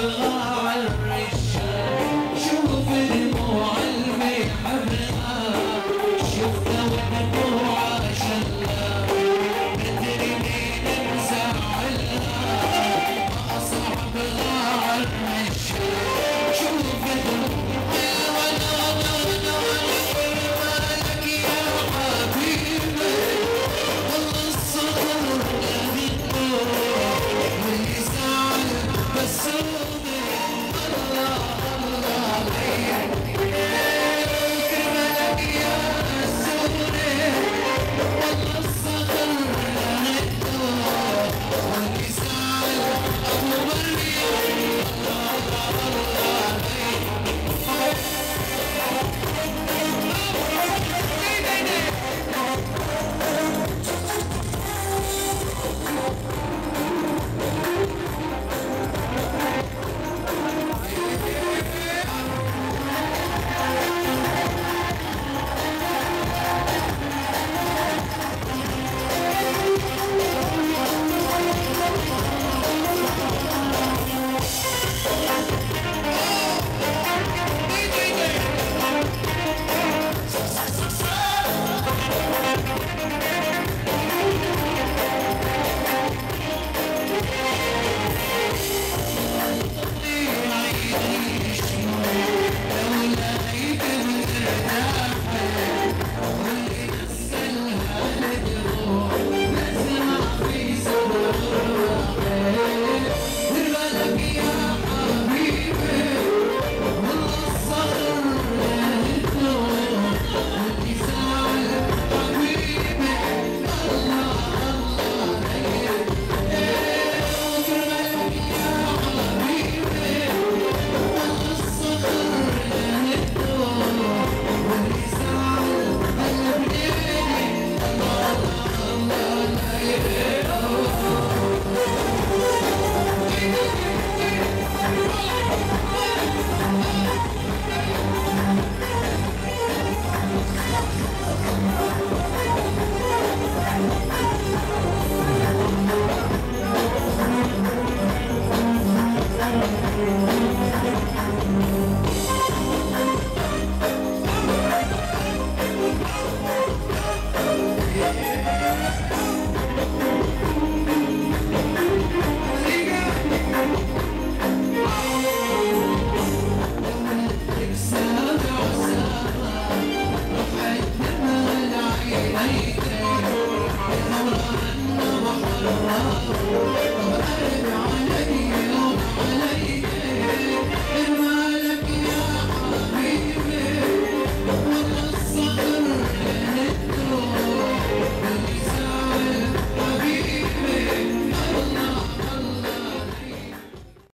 belong. I